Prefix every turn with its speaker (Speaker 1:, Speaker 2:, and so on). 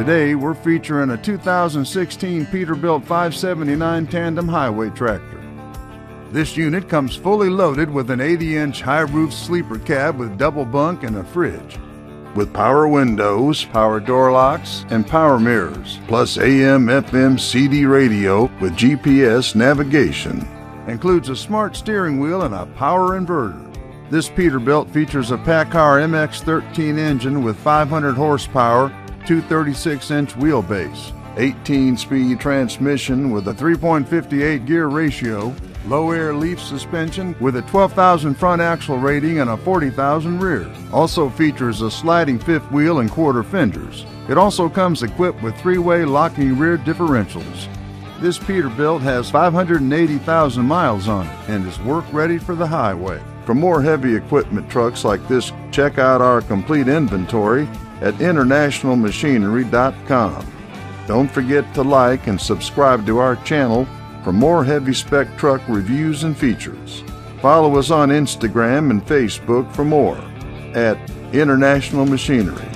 Speaker 1: Today we're featuring a 2016 Peterbilt 579 tandem highway tractor. This unit comes fully loaded with an 80 inch high roof sleeper cab with double bunk and a fridge. With power windows, power door locks, and power mirrors, plus AM, FM, CD radio with GPS navigation. Includes a smart steering wheel and a power inverter. This Peterbilt features a PACCAR MX13 engine with 500 horsepower, 236 inch wheelbase, 18 speed transmission with a 3.58 gear ratio, low air leaf suspension with a 12,000 front axle rating and a 40,000 rear. Also features a sliding fifth wheel and quarter fenders. It also comes equipped with three way locking rear differentials. This Peterbilt has 580,000 miles on it and is work ready for the highway. For more heavy equipment trucks like this, check out our complete inventory at internationalmachinery.com. Don't forget to like and subscribe to our channel for more heavy spec truck reviews and features. Follow us on Instagram and Facebook for more at International Machinery.